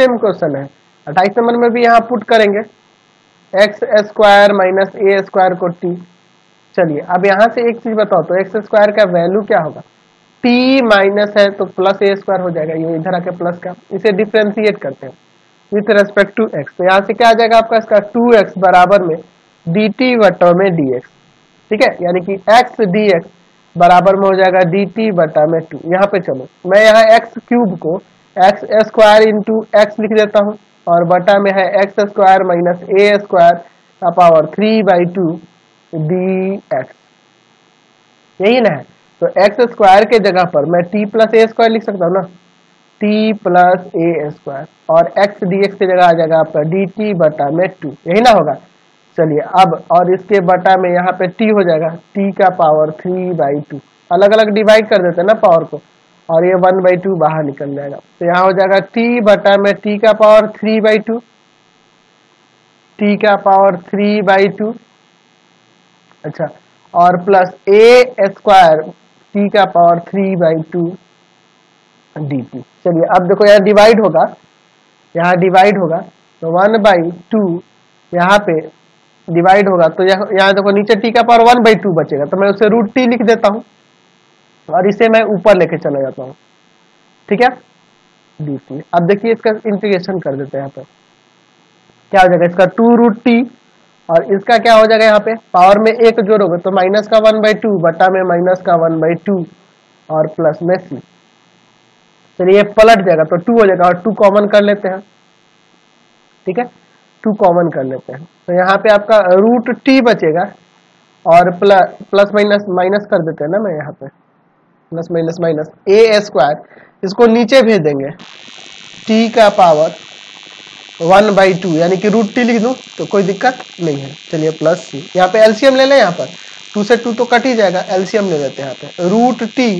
Same question है। अट्ठाईस number में भी यहाँ पुट करेंगे। X square minus A square को टी चलिए, अब यहाँ से एक चीज़ बताओ तो एक्स स्क्वायर का वैल्यू क्या होगा? टी माइनस है तो प्लस ए स्क्वायर हो जाएगा, ये इधर आके प्लस का। इसे डिफ्रेंशिएट करते हैं। विथ रेस्पेक्ट टू एक्स तो यहाँ से क्या आ जाएगा आपका इसका? टू एक्स बराबर में डी टी बटो में डी एक्स ठीक है? यानी कि एक्स डी एक्स बराबर में हो जाएगा डी टी बटा में टू यहाँ पे चलो, मैं यहाँ एक्स क्यूब को एक्स स्क्वायर इंटू एक्स लिख देता हूँ और बटा में है X square minus A square का power three by two D X यही ना है? तो एक्स स्क्वायर के जगह पर मैं टी प्लस ए स्क्वायर लिख सकता हूँ ना? टी प्लस ए स्क्वायर और एक्स डी एक्स की जगह आ जाएगा आपका डी टी बटा में टू यही ना होगा? चलिए अब और इसके बटा में यहाँ पे टी हो जाएगा। टी का पावर थ्री बाई टू अलग अलग डिवाइड कर देते हैं ना पावर को। और ये वन बाई टू बाहर निकल जाएगा। तो यहाँ हो जाएगा टी बटा में टी का power three by two T का पावर थ्री बाई टू अच्छा और प्लस ए स्क्वायर टी का power three by two D T चलिए, अब देखो यहाँ डिवाइड होगा। यहाँ डिवाइड होगा। तो वन बाई टू यहाँ पे डिवाइड होगा। तो यहाँ देखो नीचे टी का पावर वन बाई टू बचेगा। तो मैं उसे रूट टी लिख देता हूँ। और इसे मैं ऊपर लेके चला जाता हूँ। ठीक है? डी अब देखिए इसका इंटीग्रेशन कर देते हैं यहाँ पे। क्या हो जाएगा? इसका टू रूट टी और इसका क्या हो जाएगा यहाँ पे? पावर में एक जोड़ोगे तो माइनस का वन बाई टू बटा में माइनस का वन बाई टू और प्लस में सी चलिए पलट जाएगा तो टू हो जाएगा और टू कॉमन कर लेते हैं। ठीक है? टू कॉमन कर लेते हैं। तो यहाँ पे आपका रूट टी बचेगा और प्लस प्लस माइनस माइनस कर देते हैं ना मैं यहाँ पे। Plus minus minus A square इसको नीचे भेज देंगे। टी का पावर वन बाई टू यानी कि रूट टी लिख दूँ तो कोई दिक्कत नहीं है। चलिए प्लस सी यहाँ पे एलसीएम ले लें यहाँ पर। टू से टू तो कट ही जाएगा एलसीएम ले लेते हैं यहाँ पे। रूट टी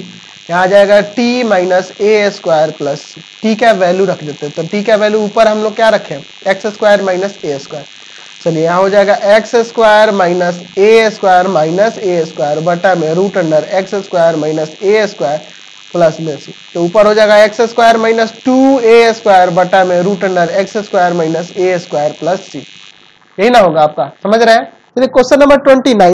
यहाँ आ जाएगा T minus A square plus T का वैल्यू रख देते हैं। तो टी का वैल्यू ऊपर हम लोग क्या रखे? X square minus A square चलिए यहाँ हो जाएगा X square minus A square minus A square बटा में root under X square minus A square plus में सी तो ऊपर हो जाएगा X square minus two A square बटा में root under X square minus A square plus C यही ना होगा आपका, समझ रहे हैं? Question number twenty nine